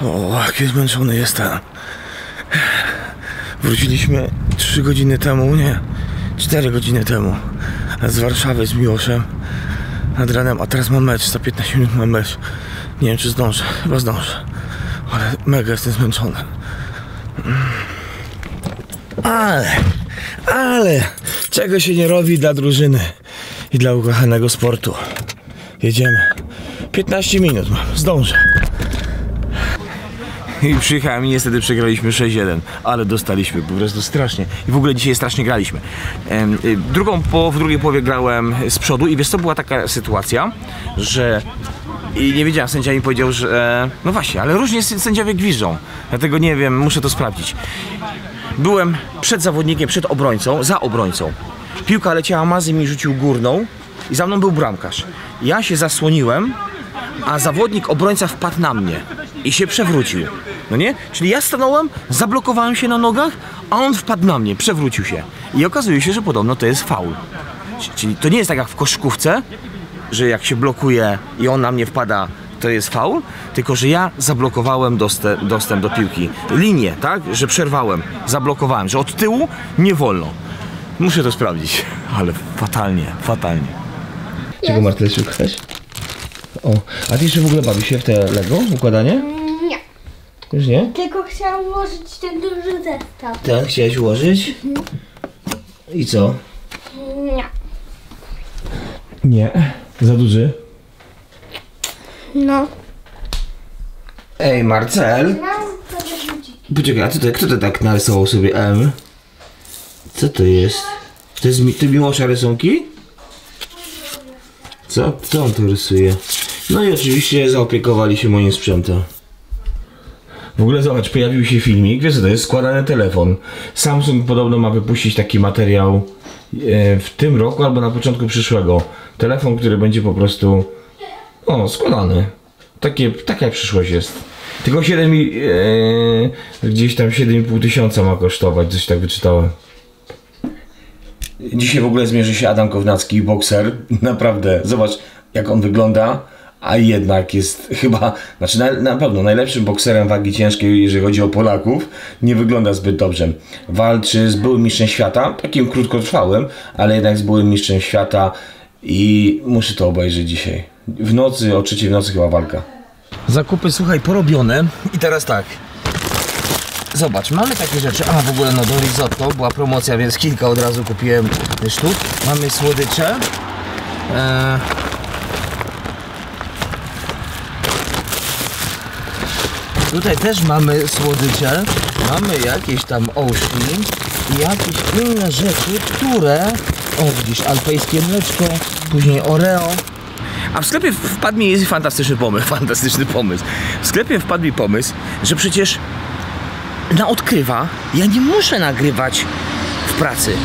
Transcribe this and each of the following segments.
O, jaki zmęczony jestem. Wróciliśmy 3 godziny temu, nie, 4 godziny temu z Warszawy z Miłoszem nad ranem, a teraz mam mecz, za 15 minut mam mecz. Nie wiem czy zdążę, chyba zdążę, ale mega jestem zmęczony. Ale, ale, czego się nie robi dla drużyny i dla ukochanego sportu. Jedziemy. 15 minut mam, zdążę. I przyjechałem i niestety przegraliśmy 6-1, ale dostaliśmy po prostu strasznie. I w ogóle dzisiaj strasznie graliśmy. Y, Drugą po, w drugiej połowie grałem z przodu i wiesz co, była taka sytuacja, że i nie wiedziałem, sędzia mi powiedział, że no właśnie, ale różnie sędziowie gwiżdżą. Dlatego nie wiem, muszę to sprawdzić. Byłem przed zawodnikiem, przed obrońcą, za obrońcą. Piłka leciała, Mazy mi rzucił górną i za mną był bramkarz. Ja się zasłoniłem, a zawodnik, obrońca wpadł na mnie i się przewrócił. No nie? Czyli ja stanąłem, zablokowałem się na nogach, a on wpadł na mnie, przewrócił się. I okazuje się, że podobno to jest faul. Czyli to nie jest tak jak w koszykówce, że jak się blokuje i on na mnie wpada, to jest faul, tylko że ja zablokowałem dostęp, dostęp do piłki. Linię, tak? Że przerwałem, zablokowałem, że od tyłu nie wolno. Muszę to sprawdzić, ale fatalnie, fatalnie. Czego Martę szukać? O, a ty jeszcze w ogóle bawisz się w te Lego, układanie? Nie. Już nie? Tylko chciałam ułożyć ten duży zestaw. Tak, chciałeś ułożyć? I co? Nie. Nie. Za duży? No. Ej, Marcel! To. Poczekaj, a co to, kto to tak narysował sobie M? Co to jest? To jest mi- ty Miłosza rysunki? Co? Co on tu rysuje? No i oczywiście zaopiekowali się moim sprzętem. W ogóle zobacz, pojawił się filmik, wiesz co to jest składany telefon. Samsung podobno ma wypuścić taki materiał e, w tym roku albo na początku przyszłego. Telefon, który będzie po prostu o, składany. Takie, taka przyszłość jest. Tylko 7 i, e, gdzieś tam 7,5 tysiąca ma kosztować, coś tak wyczytałem. Dzisiaj w ogóle zmierzy się Adam Kownacki, bokser. Naprawdę, zobacz jak on wygląda, a jednak jest chyba, znaczy na, na pewno najlepszym bokserem wagi ciężkiej, jeżeli chodzi o Polaków. Nie wygląda zbyt dobrze. Walczy z byłym mistrzem świata, takim krótkotrwałym, ale jednak z byłym mistrzem świata i muszę to obejrzeć dzisiaj. W nocy, o trzeciej w nocy chyba walka. Zakupy, słuchaj, porobione i teraz tak. Zobacz, mamy takie rzeczy. A w ogóle no do risotto była promocja, więc kilka od razu kupiłem sztuk. Mamy słodycze. Eee... Tutaj też mamy słodycze. Mamy jakieś tam Ocean i jakieś inne rzeczy, które. O, widzisz, alpejskie mleczko, później Oreo. A w sklepie wpadł mi fantastyczny pomysł, fantastyczny pomysł. W sklepie wpadł mi pomysł, że przecież na odkrywa ja nie muszę nagrywać w pracy.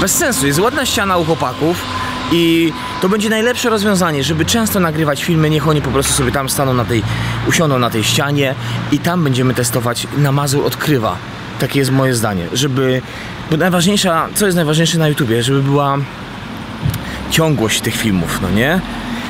Bez sensu, jest ładna ściana u chłopaków i to będzie najlepsze rozwiązanie, żeby często nagrywać filmy, niech oni po prostu sobie tam staną na tej, usiądą na tej ścianie i tam będziemy testować na Mazur odkrywa. Takie jest moje zdanie, żeby, bo najważniejsza, co jest najważniejsze na YouTubie, żeby była ciągłość tych filmów, no nie?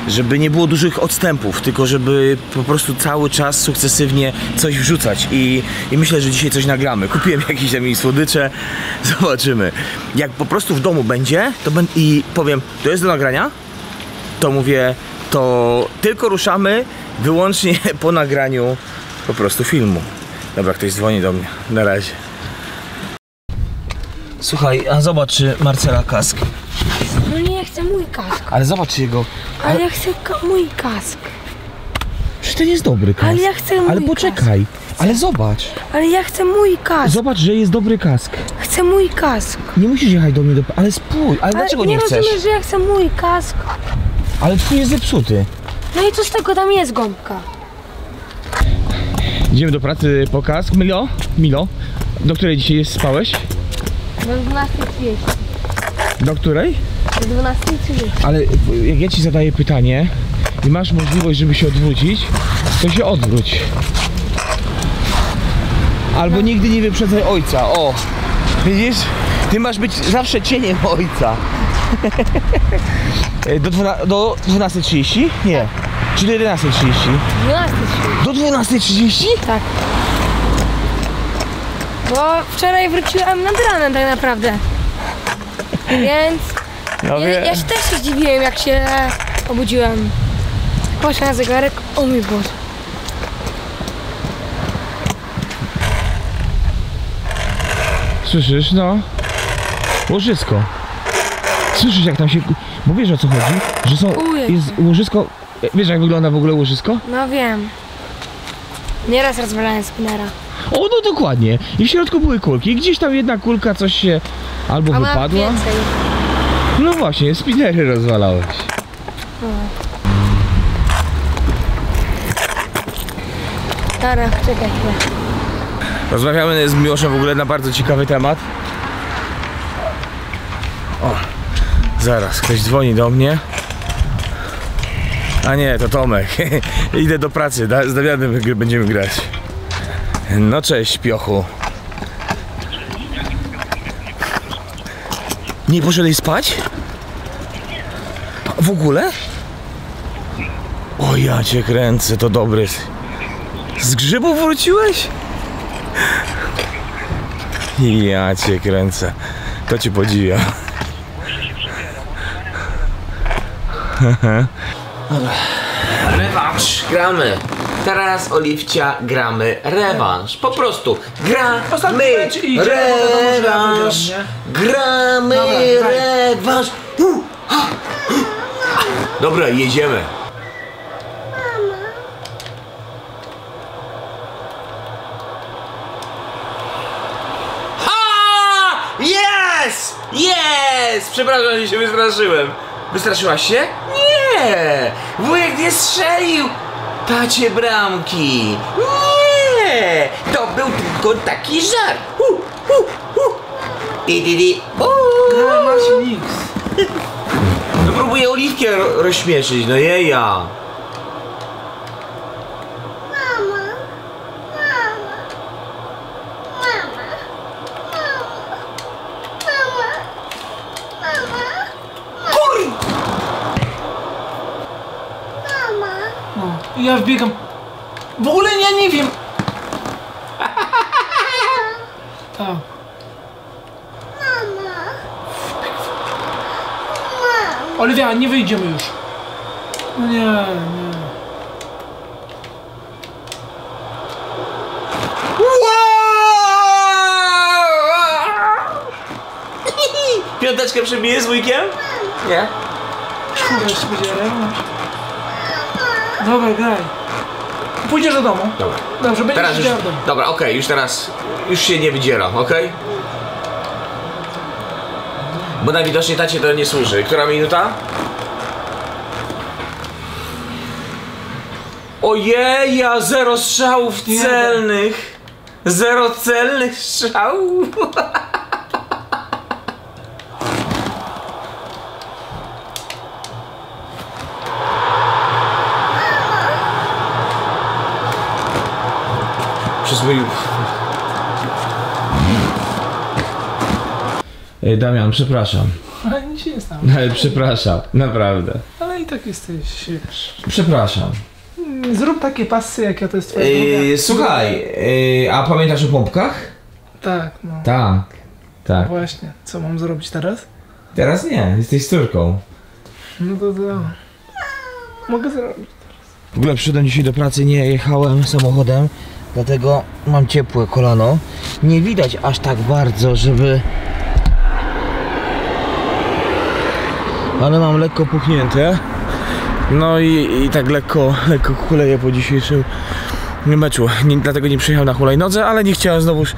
Żeby nie było dużych odstępów, tylko żeby po prostu cały czas sukcesywnie coś wrzucać i, i myślę, że dzisiaj coś nagramy. Kupiłem jakieś tam słodycze, zobaczymy. Jak po prostu w domu będzie to ben- i powiem, to jest do nagrania, to mówię, to tylko ruszamy wyłącznie po nagraniu po prostu filmu. Dobra, ktoś dzwoni do mnie. Na razie. Słuchaj, a zobacz czy Marcela kask. Nie, ja chcę mój kask. Ale zobacz jego. Ale ja chcę mój kask. Przecież ten jest dobry kask. Ale ja chcę mój Ale poczekaj. Ale zobacz. Ale ja chcę mój kask. Zobacz, że jest dobry kask. Chcę mój kask. Nie musisz jechać do mnie do... Ale spójrz. Ale, dlaczego nie, nie chcesz? rozumiesz, że ja chcę mój kask. Ale twój jest zepsuty. No i co z tego, tam jest gąbka. Idziemy do pracy po kask. Milo? Milo? Do której dzisiaj jest spałeś? Do 12.30. Do której? Do 12.30. Ale jak ja ci zadaję pytanie i masz możliwość, żeby się odwrócić, to się odwróć. Albo nigdy nie wyprzedzaj ojca. O! Widzisz? Ty masz być zawsze cieniem ojca. Do, do 12.30? Nie. Czy do 11.30? 12.30. Do Do 12.30? Tak. Bo wczoraj wróciłam nad ranem tak naprawdę. Więc No ja, ja się też się zdziwiłem jak się obudziłem. Patrzę na zegarek, o mój Boże. Słyszysz, no? Łożysko. Słyszysz jak tam się... Bo wiesz o co chodzi? Że są... Ujej. Jest łożysko... Wiesz jak wygląda w ogóle łożysko? No wiem. Nieraz rozwalałem spinera. O, no dokładnie. I w środku były kulki. I gdzieś tam jedna kulka coś się albo A wypadła. więcej. No właśnie, spinery rozwalałeś. Dobra, czekaj chwilę. Rozmawiamy z Miłoszem w ogóle na bardzo ciekawy temat. O, zaraz, ktoś dzwoni do mnie. A nie, to Tomek. Idę do pracy, z Damianem będziemy grać. No cześć, piochu. Nie poszedłeś spać? W ogóle? O ja cię kręcę, to dobry. Z grzybów wróciłeś? Ja cię kręcę. To cię podziwia. Rewanż, gramy. Teraz Oliwcia gramy rewanż. Po prostu gramy rewanż. Gramy rewanż. Dobra, jedziemy. Jest! Jest! Przepraszam, że się wystraszyłem. Wystraszyłaś się? Nie! Wujek nie strzelił! Tacie bramki! Nie! To był tylko taki żart! Hu, hu, hu. Di, di, di. Uuu. Marcin X. No próbuję Oliwkę ro- rozśmieszyć, no jeja! No. I ja wbiegam. W ogóle ja nie wiem. Tak. Oliwia, nie wyjdziemy już. No nie, nie. Piąteczkę przebiję z wujkiem? Nie. Kurwa, jeszcze będzie. Dobra, graj. Pójdziesz do domu. Dobra. Dobrze, będziesz Teraz już, w domu. dobra, okej, już teraz, już się nie wydziera, okej? Bo najwidoczniej tacie to nie służy. Która minuta? Ojeja, zero strzałów celnych. Zero celnych strzałów. Ej, Damian, przepraszam. Ale nic się nie stało. Ale przepraszam, naprawdę. Ale i tak jesteś, wiesz. Przepraszam. Zrób takie pasy, jak ja to jest twoja droga. słuchaj, yy, a pamiętasz o pompkach? Tak, no. Tak. Tak. Właśnie. Co mam zrobić teraz? Teraz nie, jesteś córką. No to to... Mogę zrobić. W ogóle przyszedłem dzisiaj do pracy, nie jechałem samochodem, dlatego mam ciepłe kolano. Nie widać aż tak bardzo, żeby... Ale mam lekko puchnięte. No i, i tak lekko, lekko kuleję po dzisiejszym meczu. Nie, dlatego nie przyjechałem na hulajnodze, ale nie chciałem znowuż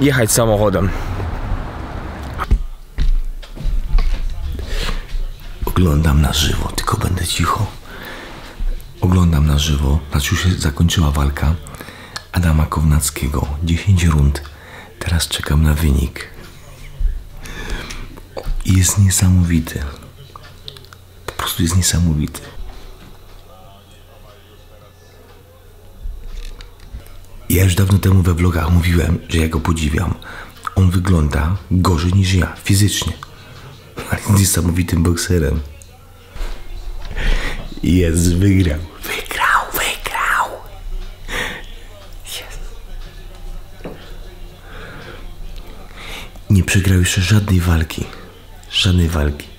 jechać samochodem. Oglądam na żywo, tylko będę cicho. Oglądam na żywo, znaczy już się zakończyła walka Adama Kownackiego. 10 rund. Teraz czekam na wynik. Jest niesamowity. Po prostu jest niesamowity. Ja już dawno temu we vlogach mówiłem, że ja go podziwiam. On wygląda gorzej niż ja, fizycznie. Ale jest niesamowitym bokserem. Jest, wygrał. Przegrał jeszcze żadnej walki. Żadnej walki.